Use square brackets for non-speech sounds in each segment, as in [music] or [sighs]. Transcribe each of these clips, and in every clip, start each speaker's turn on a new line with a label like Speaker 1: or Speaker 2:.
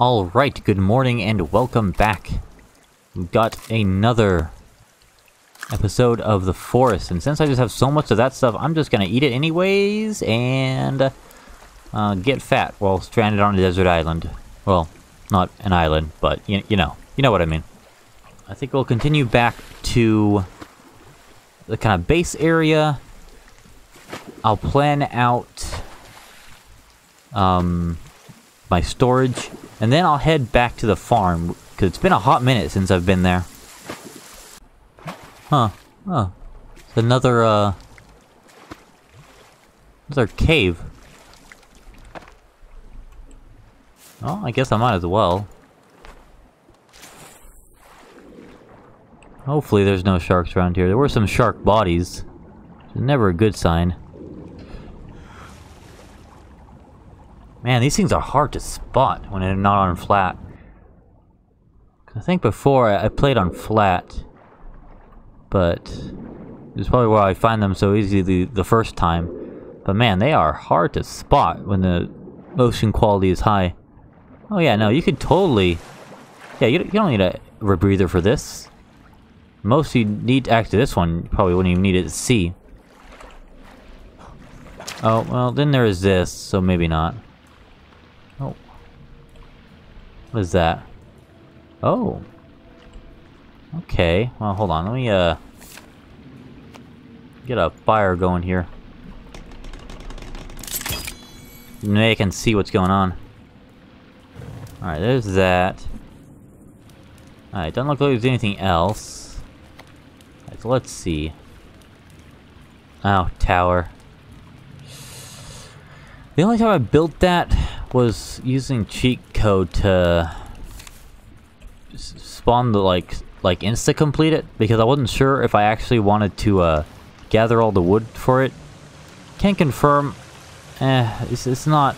Speaker 1: Alright, good morning and welcome back. Got another episode of The Forest, and since I just have so much of that stuff, I'm just gonna eat it anyways, and uh, get fat while stranded on a desert island. Well, not an island, but you, you know. You know what I mean. I think we'll continue back to the kind of base area. I'll plan out um, my storage, and then I'll head back to the farm, because it's been a hot minute since I've been there. Huh. Oh. It's another, uh... Another cave. Oh, I guess I might as well. Hopefully there's no sharks around here. There were some shark bodies. Never a good sign. Man, these things are hard to spot when they're not on flat. I think before I played on flat, but it's probably why I find them so easy the, the first time. But man, they are hard to spot when the motion quality is high. Oh yeah, no, you could totally... Yeah, you, you don't need a rebreather for this. Most you need, to actually this one, you probably wouldn't even need it to see. Oh, well, then there is this, so maybe not. What is that? Oh. Okay, well, hold on, let me, uh... Get a fire going here. Maybe I can see what's going on. Alright, there's that. Alright, doesn't look like there's anything else. Right, so let's see. Oh, tower. The only time I built that was using cheat code to spawn the like like insta complete it because I wasn't sure if I actually wanted to uh, gather all the wood for it. Can't confirm. Eh, it's, it's not.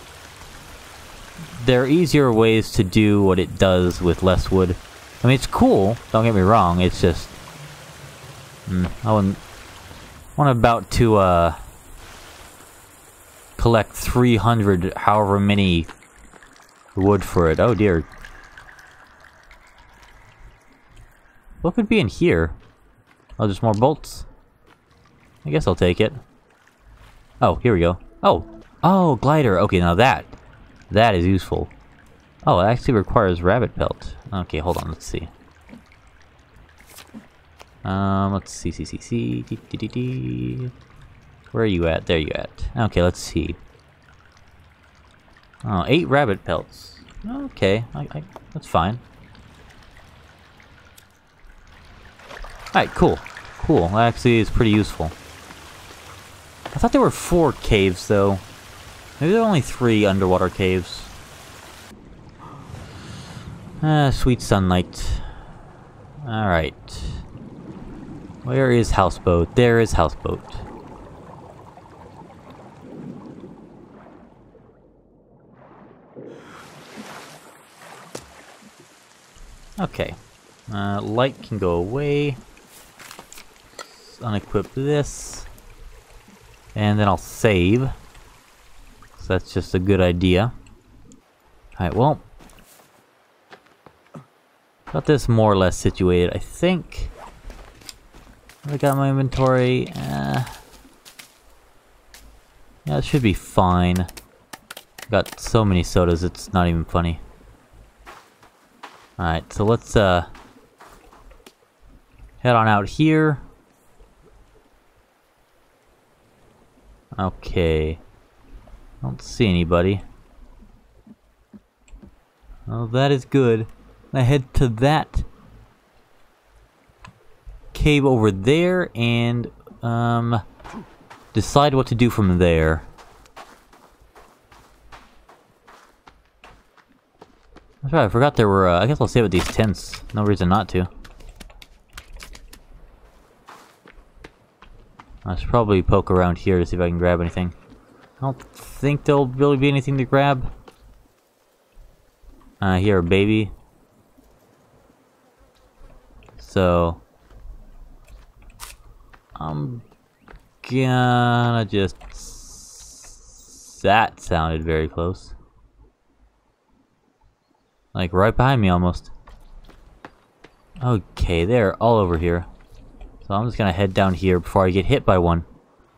Speaker 1: There are easier ways to do what it does with less wood. I mean, it's cool. Don't get me wrong. It's just. Mm, I wasn't. I'm about to uh, collect 300, however many wood for it. Oh dear. What could be in here? Oh, there's more bolts. I guess I'll take it. Oh, here we go. Oh! Oh, glider! Okay, now that. That is useful. Oh, it actually requires rabbit pelt. Okay, hold on, let's see. Um, let's see, see, see, see. Dee, dee, dee, dee. Where are you at? There you at. Okay, let's see. Oh, eight rabbit pelts. Okay, I, I, that's fine. Alright, cool. Cool. That actually is pretty useful. I thought there were four caves, though. Maybe there are only three underwater caves. Ah, sweet sunlight. Alright. Where is Houseboat? There is Houseboat. Okay. Uh, light can go away. Unequip this. And then I'll save. So that's just a good idea. Alright, well. Got this more or less situated. I think... I got my inventory. Uh, yeah, it should be fine. Got so many sodas, it's not even funny. Alright, so let's uh, head on out here. Okay. I don't see anybody. Oh, that is good. I head to that cave over there and um decide what to do from there. That's right, I forgot there were, uh, I guess I'll save with these tents. No reason not to. I should probably poke around here to see if I can grab anything. I don't think there'll really be anything to grab. Uh, here, a baby. So... I'm gonna just... That sounded very close. Like right behind me almost. Okay, they're all over here. So I'm just gonna head down here before I get hit by one.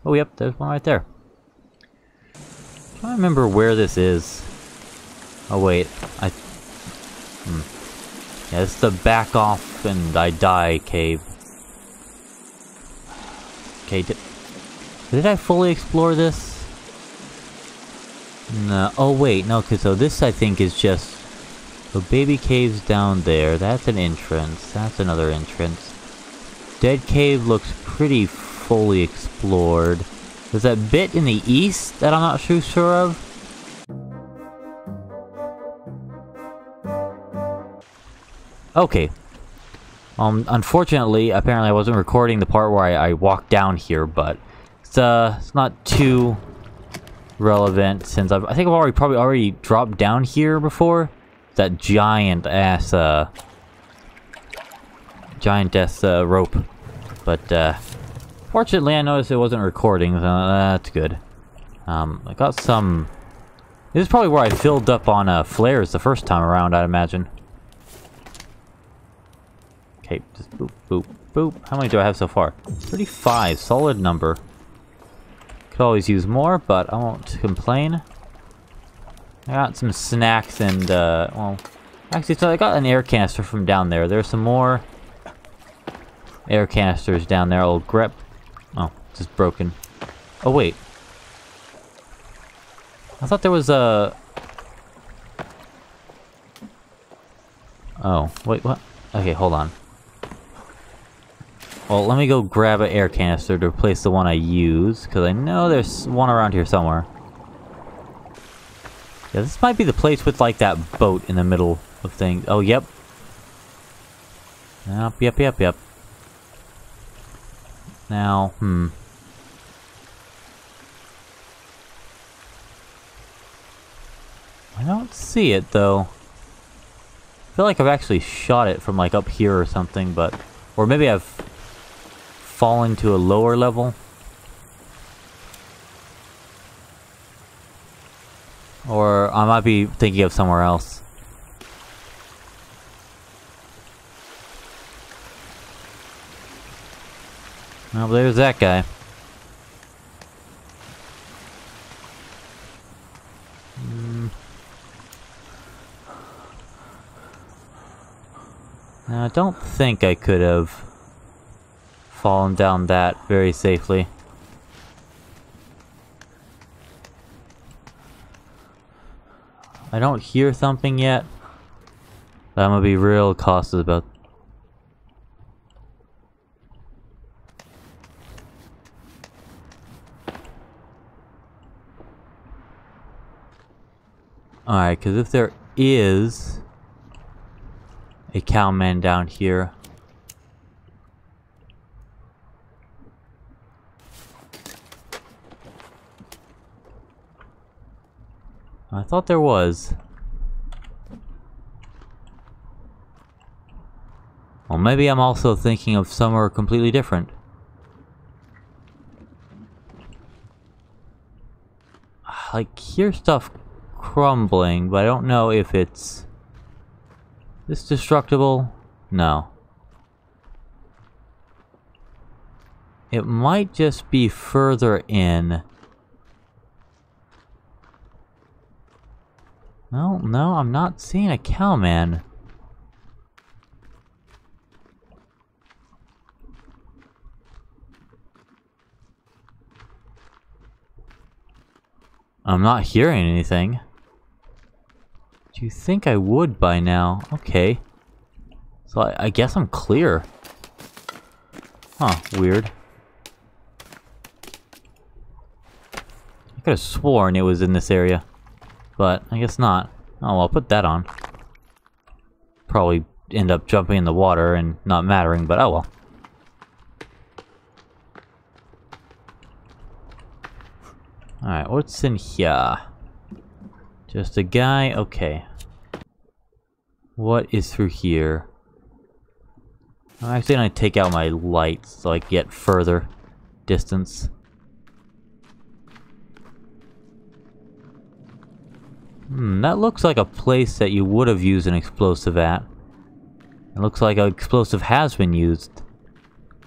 Speaker 1: Oh yep, there's one right there. I don't remember where this is. Oh wait, I... Hmm. Yeah, it's the back off and I die cave. Okay, did, did I fully explore this? No, oh wait, no, cause so this I think is just so baby cave's down there. That's an entrance. That's another entrance. Dead cave looks pretty fully explored. There's that bit in the east that I'm not too sure of. Okay. Um, unfortunately, apparently I wasn't recording the part where I, I walked down here, but it's, uh, it's not too relevant since I've, I think I've already probably already dropped down here before that giant ass uh giant ass uh, rope. But uh fortunately I noticed it wasn't recording, so that's good. Um I got some This is probably where I filled up on uh flares the first time around, I'd imagine. Okay, just boop, boop, boop. How many do I have so far? 35, solid number. Could always use more, but I won't complain. I got some snacks and, uh, well, actually, so I got an air canister from down there. There's some more air canisters down there. I'll grab... Oh, just broken. Oh, wait. I thought there was a... Oh, wait, what? Okay, hold on. Well, let me go grab an air canister to replace the one I use, because I know there's one around here somewhere. Yeah, this might be the place with, like, that boat in the middle of things. Oh, yep. Yep, yep, yep, yep. Now, hmm. I don't see it, though. I feel like I've actually shot it from, like, up here or something, but... Or maybe I've fallen to a lower level. Or I might be thinking of somewhere else. Well, there's that guy. Mm. I don't think I could have fallen down that very safely. I don't hear thumping yet. But I'm gonna be real cautious about Alright, because if there is a cowman down here, I thought there was. Well, maybe I'm also thinking of somewhere completely different. [sighs] Like, hear stuff crumbling, but I don't know if it's... This destructible? No. It might just be further in. No, no, I'm not seeing a cowman. I'm not hearing anything. Do you think I would by now? Okay. So I, I guess I'm clear. Huh, weird. I could have sworn it was in this area. But I guess not. Oh, I'll put that on. Probably end up jumping in the water and not mattering, but oh well. Alright, what's in here? Just a guy? Okay. What is through here? I'm actually gonna take out my lights so I get further distance. Hmm, that looks like a place that you would have used an explosive at. It looks like an explosive has been used.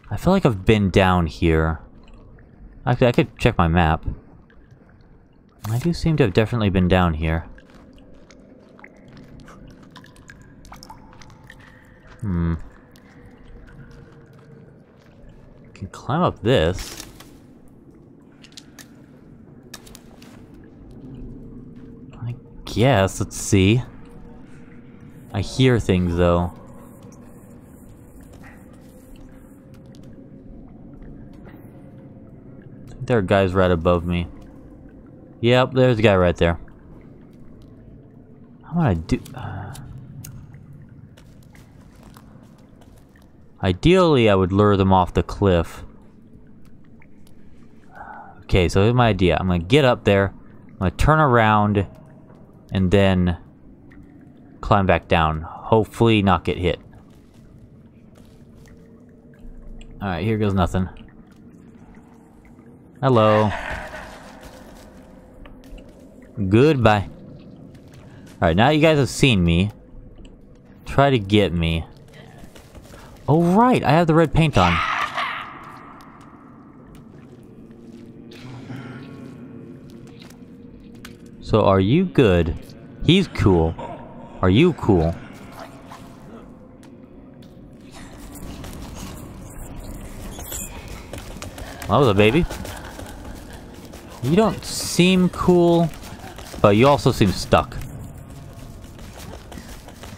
Speaker 1: I feel like I've been down here. Actually, I could check my map. I do seem to have definitely been down here. Hmm. Can climb up this. I guess, let's see. I hear things though. There are guys right above me. Yep, there's a guy right there. How would I do... Uh, ideally, I would lure them off the cliff. Okay, so here's my idea. I'm gonna get up there, I'm gonna turn around, and then climb back down. Hopefully not get hit. Alright, here goes nothing. Hello. Goodbye. Alright, now you guys have seen me. Try to get me. Oh right, I have the red paint on. So are you good? He's cool. Are you cool? That was a baby. You don't seem cool, but you also seem stuck.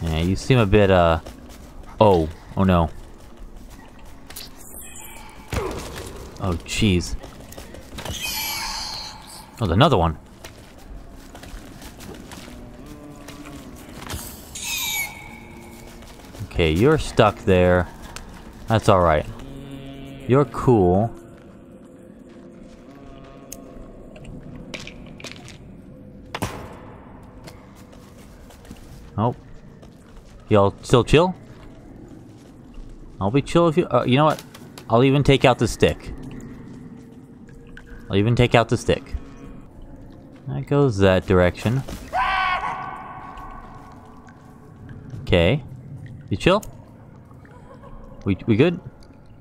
Speaker 1: Yeah, you seem a bit, uh... Oh. Oh no. Oh, jeez. Oh, there's another one. Okay, you're stuck there. That's alright. You're cool. Oh. Y'all still chill? I'll be chill if you... Uh, you know what? I'll even take out the stick. I'll even take out the stick. That goes that direction. Okay. You chill? We, we good?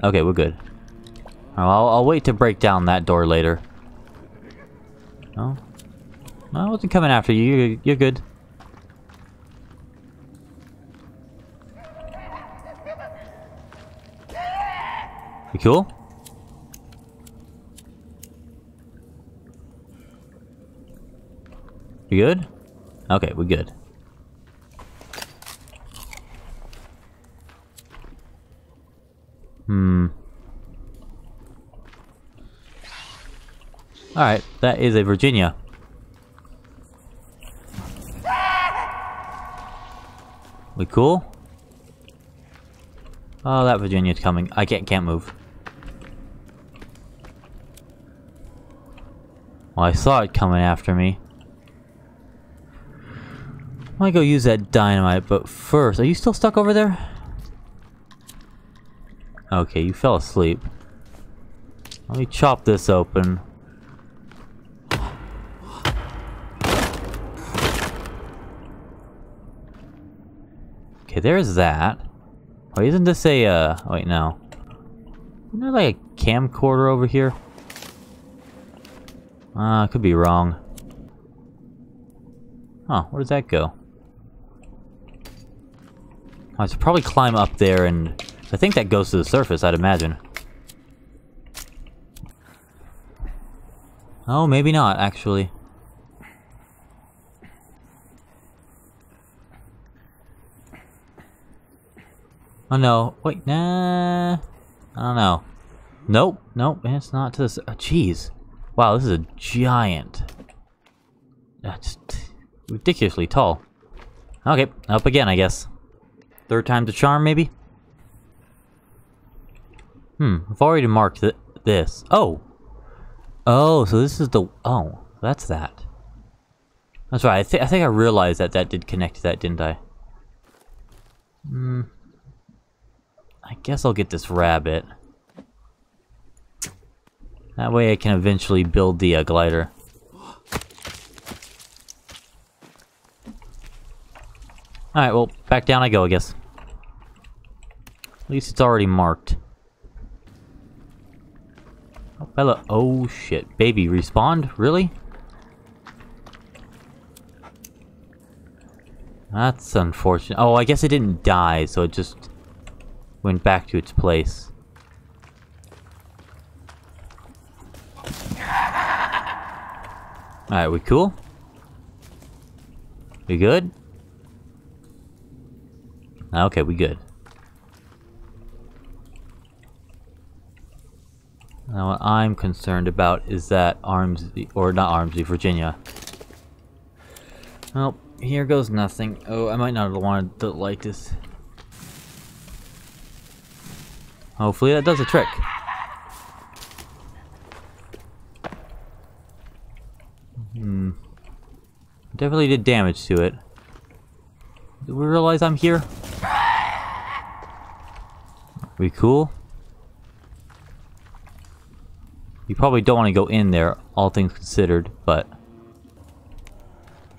Speaker 1: Okay, we're good. I'll, I'll wait to break down that door later. No? No, I wasn't coming after you. You're, you're good. You cool? You good? Okay, we're good. Hmm. Alright, that is a Virginia. We cool? Oh, that Virginia's coming. I can't, can't move. Well, I saw it coming after me. I might go use that dynamite, but first, are you still stuck over there? Okay, you fell asleep. Let me chop this open. Okay, there's that. Wait, isn't this a, uh, wait, no. Isn't there like a camcorder over here? Ah, uh, could be wrong. Huh, where does that go? I should probably climb up there and... I think that goes to the surface, I'd imagine. Oh, maybe not, actually. Oh no, wait, nah... I don't know. Nope, nope, it's not to this... Oh, jeez. Wow, this is a giant. That's ridiculously tall. Okay, up again, I guess. Third time's a charm, maybe? Hmm, I've already marked th this. Oh! Oh, so this is the... Oh, that's that. That's right, I, th I think I realized that that did connect to that, didn't I? Hmm. I guess I'll get this rabbit. That way I can eventually build the uh, glider. Alright, well, back down I go, I guess. At least it's already marked. Oh, Bella. Oh, shit. Baby, respawned? Really? That's unfortunate. Oh, I guess it didn't die, so it just went back to its place. Alright, we cool? We good? Okay, we good. Now what I'm concerned about is that Armsy, or not Armsy, Virginia. Well, here goes nothing. Oh, I might not have wanted to light this. Hopefully that does a trick. Hmm. Definitely did damage to it. Do we realize I'm here? We cool? You probably don't want to go in there, all things considered, but...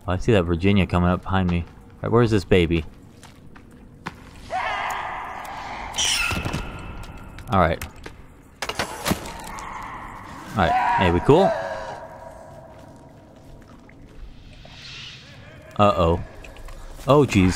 Speaker 1: Oh, I see that Virginia coming up behind me. Right, where's this baby? Alright. Alright, hey, we cool? Uh-oh. Oh, jeez.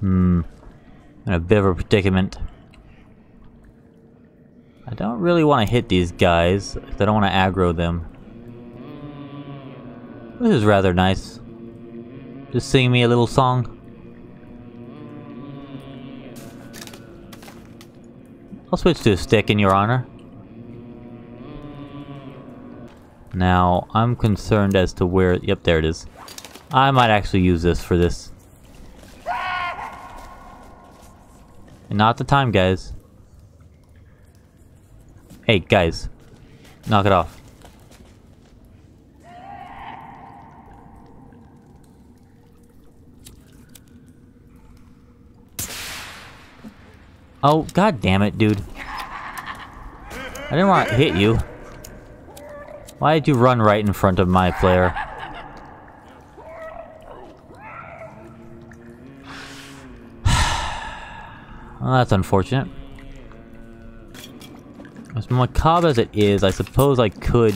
Speaker 1: Hmm. In a bit of a predicament. I don't really want to hit these guys. I don't want to aggro them. This is rather nice. Just sing me a little song. I'll switch to a stick in your honor. Now, I'm concerned as to where... Yep, there it is. I might actually use this for this. Not the time, guys. Hey, guys. Knock it off. Oh, god damn it, dude. I didn't want to hit you. Why did you run right in front of my flare? Well, that's unfortunate. As macabre as it is, I suppose I could...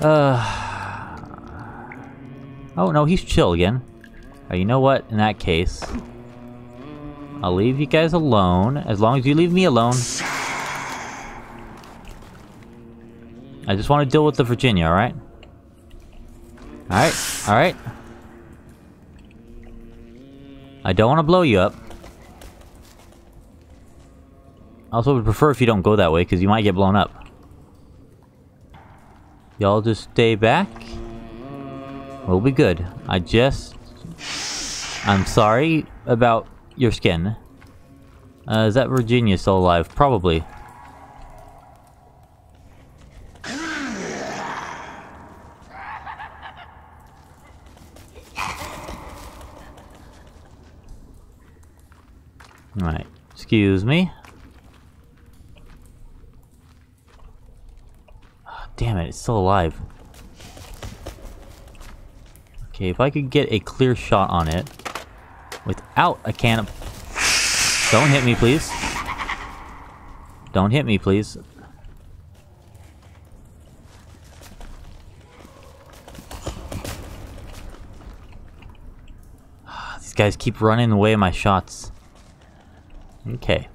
Speaker 1: Uh... [sighs] Oh, no, he's chill again. Oh, you know what? In that case, I'll leave you guys alone, as long as you leave me alone. I just want to deal with the Virginia, alright? Alright, alright. I don't want to blow you up. I also would prefer if you don't go that way, because you might get blown up. Y'all just stay back. We'll be good. I just... I'm sorry about your skin. Uh, is that Virginia still alive? Probably. Alright. Excuse me. Oh, damn it, it's still alive. Okay, if I could get a clear shot on it without a can of... Don't hit me, please. Don't hit me, please. Ah, these guys keep running away my shots. Okay.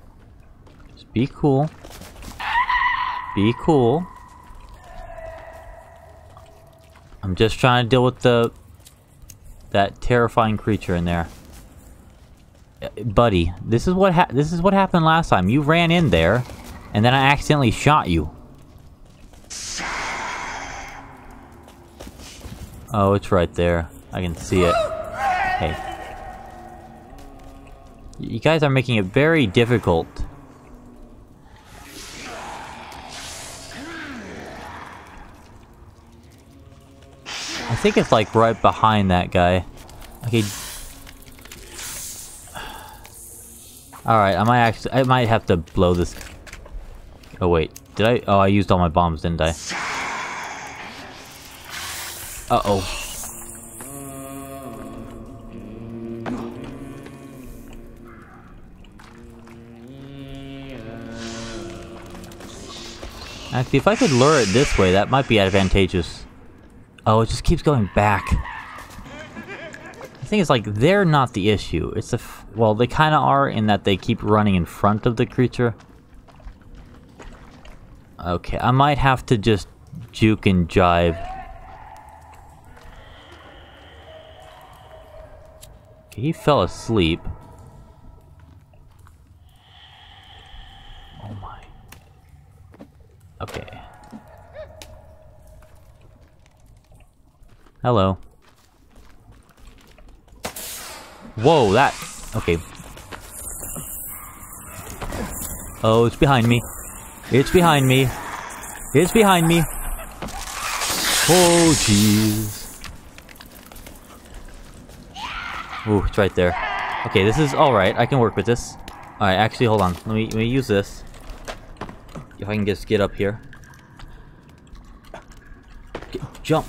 Speaker 1: Just be cool. Be cool. I'm just trying to deal with the that terrifying creature in there. Uh, buddy, this is what this is what happened last time. You ran in there, and then I accidentally shot you. Oh, it's right there. I can see it. Hey. You guys are making it very difficult. I think it's like right behind that guy. Okay. Alright, I might actually- I might have to blow this- Oh wait, did I- oh I used all my bombs, didn't I? Uh-oh. Actually, if I could lure it this way, that might be advantageous. Oh, it just keeps going back. The thing is, like, they're not the issue. It's the well, they kind of are in that they keep running in front of the creature. Okay, I might have to just juke and jive. He fell asleep. Oh my. Okay. Hello. Whoa, that... Okay. Oh, it's behind me. It's behind me. It's behind me. Oh, jeez. Ooh, it's right there. Okay, this is alright. I can work with this. Alright, actually, hold on. Let me, let me use this. If I can just get up here. Get, jump.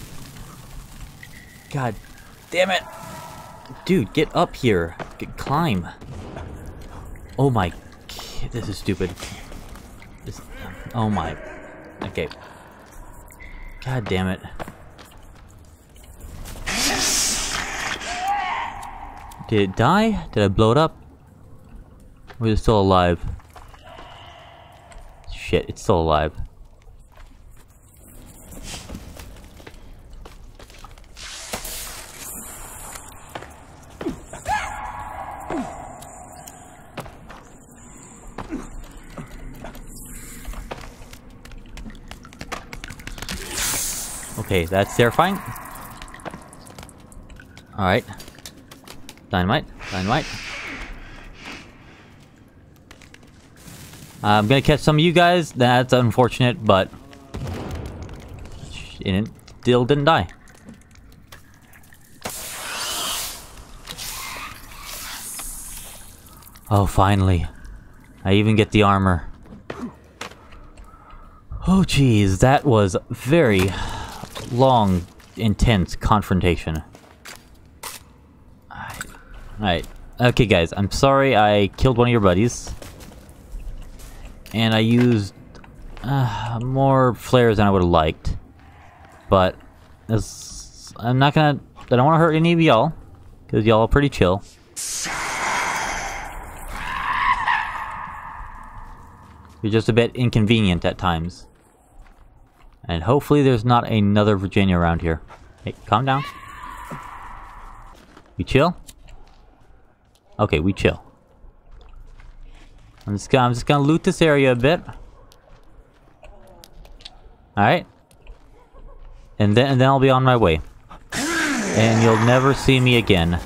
Speaker 1: God damn it. Dude, get up here. Get, climb. Oh my... This is stupid. This, oh my... Okay. God damn it. Did it die? Did I blow it up? Or is it still alive? Shit, it's still alive. Okay, that's terrifying. Alright. Dynamite, dynamite. Uh, I'm gonna catch some of you guys. That's unfortunate, but it still didn't die. Oh, finally. I even get the armor. Oh, geez, that was very long, intense confrontation. Alright. Okay, guys, I'm sorry I killed one of your buddies. And I used uh, more flares than I would have liked. But, I'm not gonna... I don't want to hurt any of y'all. Because y'all are pretty chill. You're just a bit inconvenient at times. And hopefully there's not another Virginia around here. Hey, calm down. You chill? Okay, we chill. I'm just gonna, I'm just gonna loot this area a bit. Alright. And then, and then I'll be on my way. And you'll never see me again.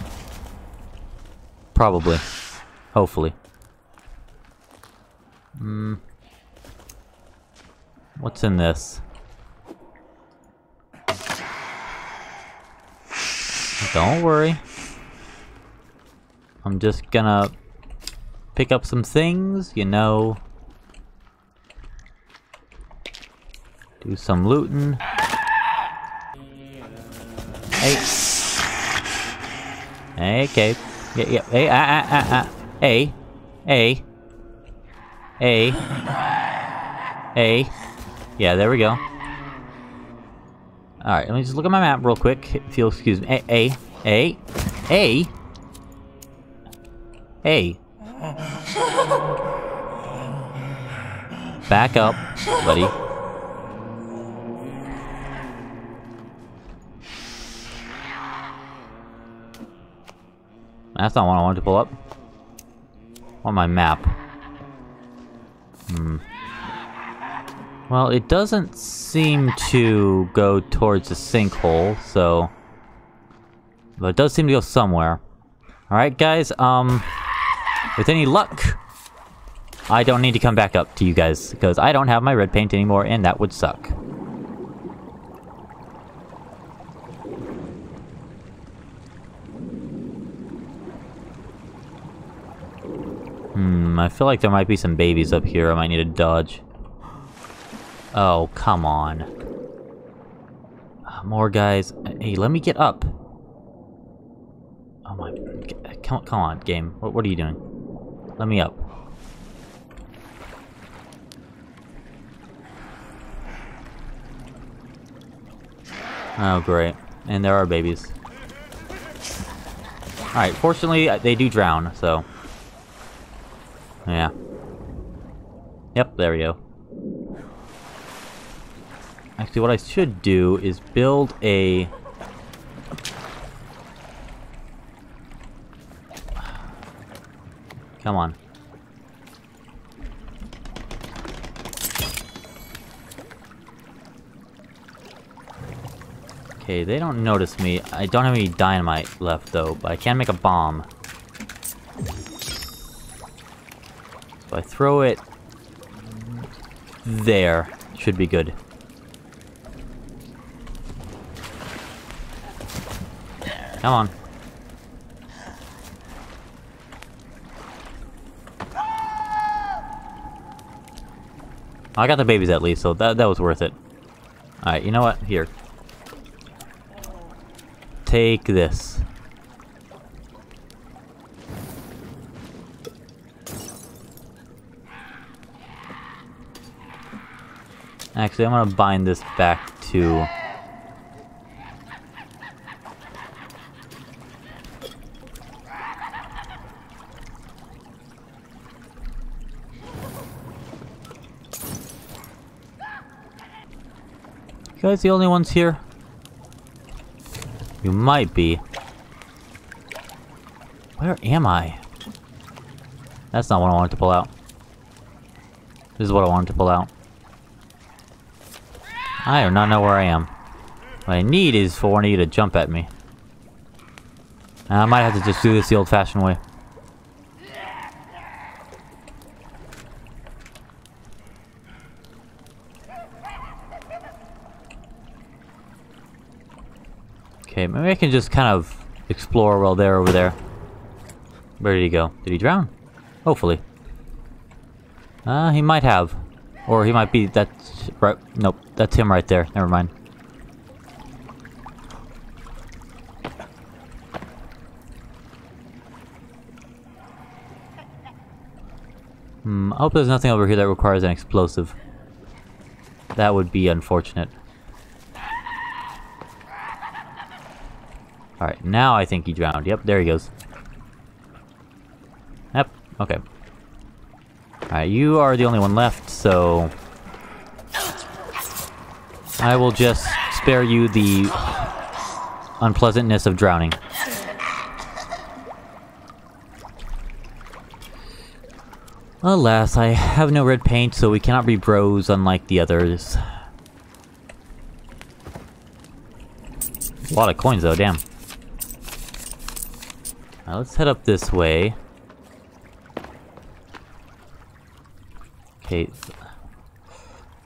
Speaker 1: Probably. Hopefully. Hmm. What's in this? Don't worry. I'm just gonna pick up some things, you know. Do some looting. Hey. Hey, okay. Yeah, yeah. Hey, ah, ah, ah, ah. Hey. Hey. Hey. Hey. Yeah, there we go. Alright, let me just look at my map real quick, if you'll excuse me. Hey, hey, hey, hey. Hey. Back up, buddy. That's not what I wanted to pull up. On my map. Hmm. Well, it doesn't seem to go towards the sinkhole, so... But it does seem to go somewhere. Alright, guys, um... With any luck, I don't need to come back up to you guys, because I don't have my red paint anymore, and that would suck. Hmm, I feel like there might be some babies up here I might need to dodge. Oh, come on. More guys. Hey, let me get up. Oh my... Come, come on, game. What, what are you doing? Let me up. Oh, great. And there are babies. Alright, fortunately, uh, they do drown, so... Yeah. Yep, there we go. Actually, what I should do is build a... Come on. Okay, they don't notice me. I don't have any dynamite left, though, but I can make a bomb. So I throw it... There. Should be good. Come on. I got the babies at least, so that, that was worth it. Alright, you know what? Here. Take this. Actually, I'm gonna bind this back to... guys the only ones here? You might be. Where am I? That's not what I wanted to pull out. This is what I wanted to pull out. I do not know where I am. What I need is for one of you to jump at me. I might have to just do this the old-fashioned way. Okay, maybe I can just kind of explore while they're over there. Where did he go? Did he drown? Hopefully. Uh, he might have. Or he might be, that's, right, nope, that's him right there, never mind. Hmm, I hope there's nothing over here that requires an explosive. That would be unfortunate. Alright, now I think he drowned. Yep, there he goes. Yep, okay. Alright, you are the only one left, so... I will just spare you the unpleasantness of drowning. Alas, I have no red paint, so we cannot be bros unlike the others. A lot of coins though, damn. Now let's head up this way. Okay.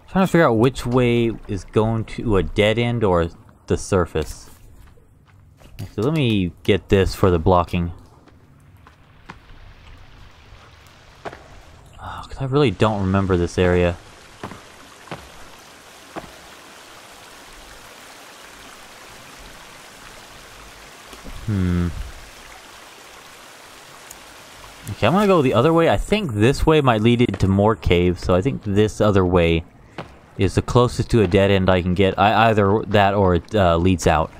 Speaker 1: Trying to figure out which way is going to a dead end or the surface. So let me get this for the blocking. Oh, cause I really don't remember this area. Okay, I'm gonna go the other way. I think this way might lead into more caves, so I think this other way is the closest to a dead end I can get. I, either that or it uh, leads out.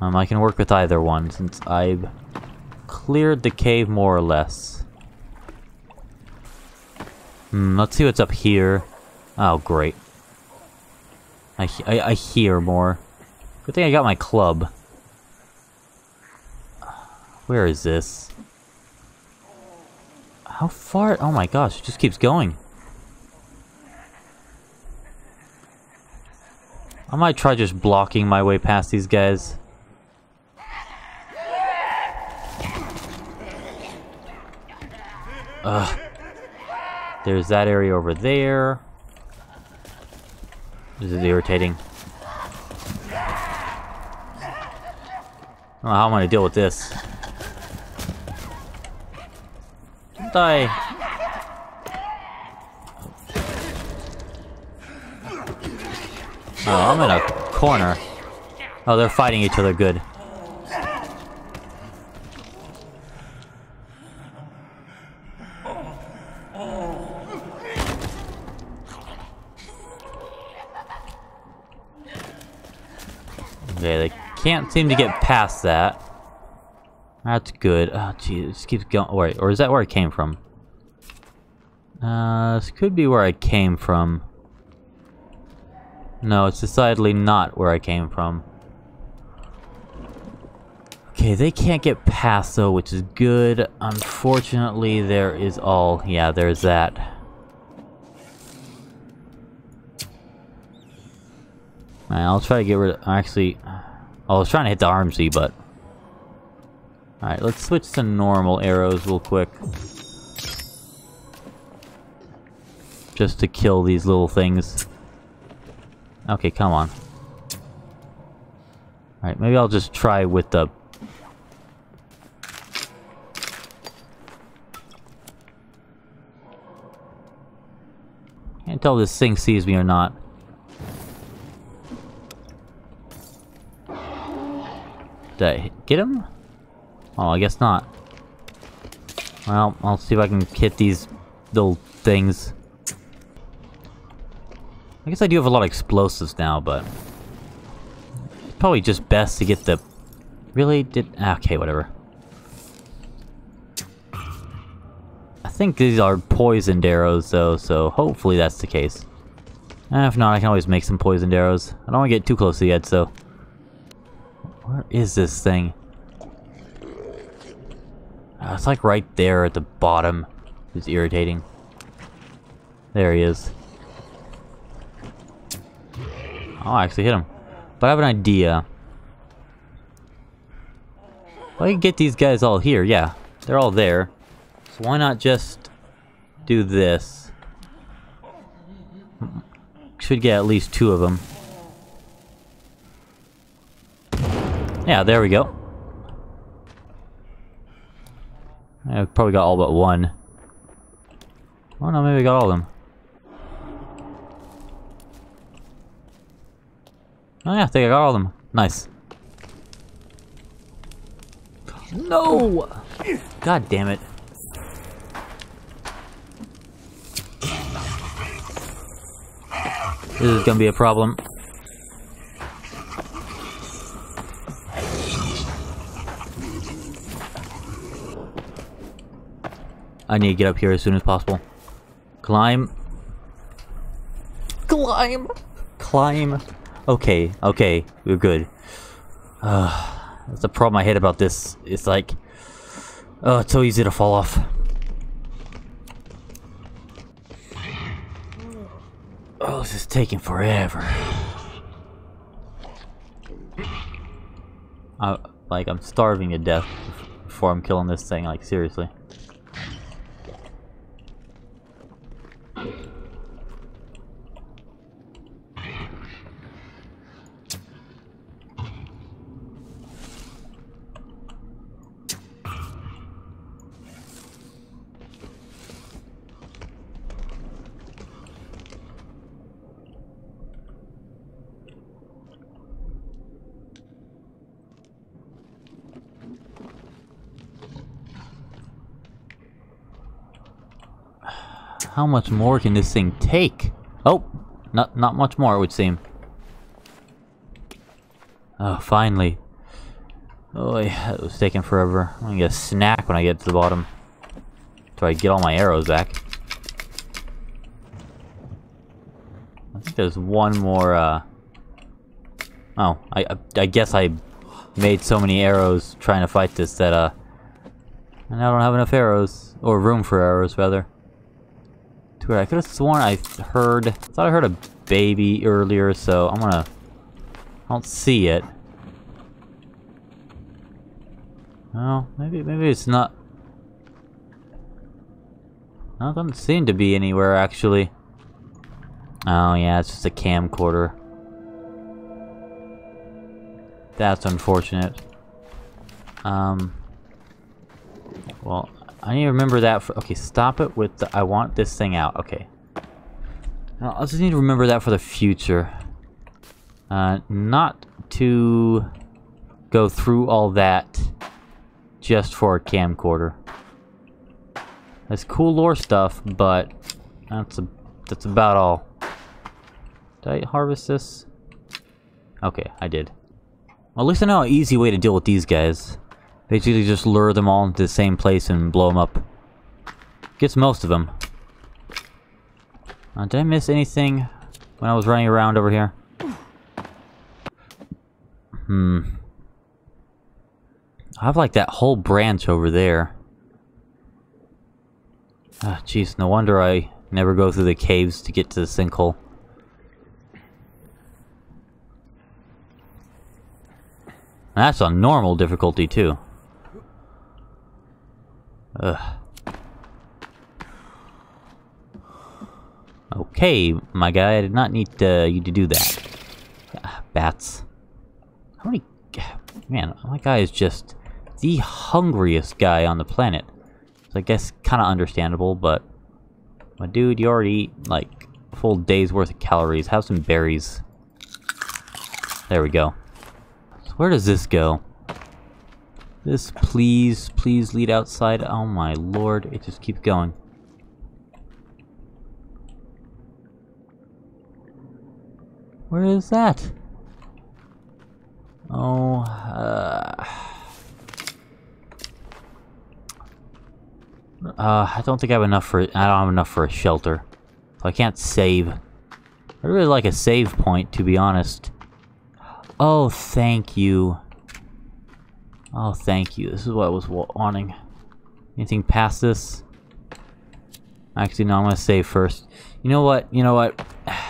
Speaker 1: Um, I can work with either one since I've cleared the cave more or less. Hmm, let's see what's up here. Oh, great. I, I, I hear more. Good thing I got my club. Where is this? How far? Oh my gosh, it just keeps going. I might try just blocking my way past these guys. Ugh. There's that area over there. This is irritating. I don't know how I'm gonna deal with this. Die! Oh, I'm in a corner. Oh, they're fighting each other good. Okay, they can't seem to get past that. That's good. Oh, jeez, this keeps going. Wait, or is that where I came from? Uh, this could be where I came from. No, it's decidedly not where I came from. Okay, they can't get past though, which is good. Unfortunately, there is all... Yeah, there's that. I'll try to get rid of... Actually, I was trying to hit the Armsy, but... Alright, let's switch to normal arrows real quick. Just to kill these little things. Okay, come on. Alright, maybe I'll just try with the... Can't tell if this thing sees me or not. Did I get him? Oh, I guess not. Well, I'll see if I can hit these little things. I guess I do have a lot of explosives now, but... It's probably just best to get the... Really? Did... Ah, okay, whatever. I think these are poisoned arrows, though, so hopefully that's the case. And if not, I can always make some poisoned arrows. I don't want to get too close to the edge, so... Where is this thing? Uh, it's like right there at the bottom. It's irritating. There he is. Oh, I actually hit him. But I have an idea. Well, I can get these guys all here. Yeah, they're all there. So why not just do this? Should get at least two of them. Yeah, there we go. I probably got all but one. Oh no, maybe I got all of them. Oh yeah, I think I got all of them. Nice. No! God damn it. This is gonna be a problem. I need to get up here as soon as possible. Climb. Climb! Climb. Okay, okay, we're good. Uh, that's the problem I had about this. It's like... Oh, it's so easy to fall off. Oh, this is taking forever. I, like, I'm starving to death before I'm killing this thing, like, seriously. How much more can this thing take? Oh, not not much more, it would seem. Oh, finally. Oh, yeah, it was taking forever. I'm gonna get a snack when I get to the bottom. So I get all my arrows back. I think there's one more, uh... Oh, I, I guess I made so many arrows trying to fight this that, uh... And I don't have enough arrows. Or room for arrows, rather I could have sworn I heard... I thought I heard a baby earlier, so I'm gonna... I don't see it. Oh, maybe maybe it's not... No, it doesn't seem to be anywhere, actually. Oh, yeah, it's just a camcorder. That's unfortunate. Um... Well, I need to remember that for- okay, stop it with the- I want this thing out, okay. Now, I just need to remember that for the future. Uh, not to go through all that just for a camcorder. That's cool lore stuff, but that's a, that's about all. Did I harvest this? Okay, I did. Well, at least I know an easy way to deal with these guys. Basically just lure them all into the same place and blow them up. Gets most of them. Uh, did I miss anything when I was running around over here? Hmm. I have like that whole branch over there. Ah, jeez, no wonder I never go through the caves to get to the sinkhole. That's on normal difficulty too. Ugh. Okay, my guy, I did not need uh, you to do that. Ah, bats. How many... Man, my guy is just the hungriest guy on the planet. So I guess kind of understandable, but... My dude, you already eat, like, a full day's worth of calories. Have some berries. There we go. So where does this go? This, please, please lead outside. Oh my lord, it just keeps going. Where is that? Oh, uh... Uh, I don't think I have enough for- I don't have enough for a shelter. So I can't save. I really like a save point, to be honest. Oh, thank you. Oh, thank you. This is what I was wanting. Anything past this? Actually, no, I'm gonna save first. You know what? You know what? [sighs]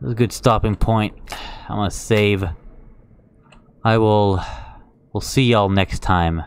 Speaker 1: This is a good stopping point. [sighs] I'm gonna save. I will... We'll see y'all next time.